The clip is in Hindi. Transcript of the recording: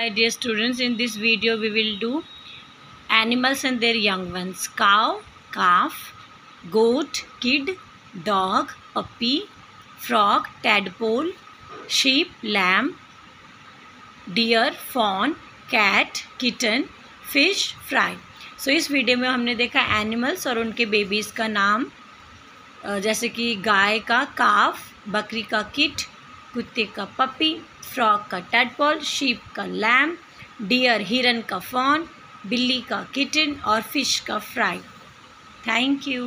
my dear students in this video we will do animals and their young ones cow calf goat kid dog puppy frog tadpole sheep lamb deer fawn cat kitten fish fry so so, इस वीडियो में हमने देखा एनिमल्स और उनके बेबीज़ का नाम जैसे कि गाय का काफ बकरी का किट कुत्ते का पपी फ्रॉक का टेटबॉल शीप का लैम डियर हिरन का फॉन, बिल्ली का किटन और फ़िश का फ्राई। Thank you.